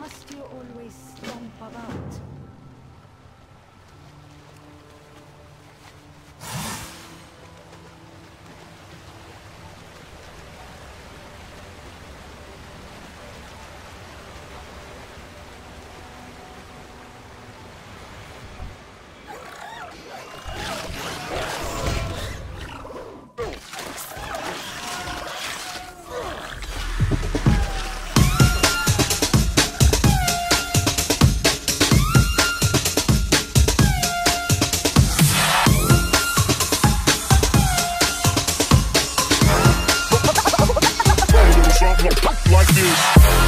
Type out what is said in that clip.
Must you always like this.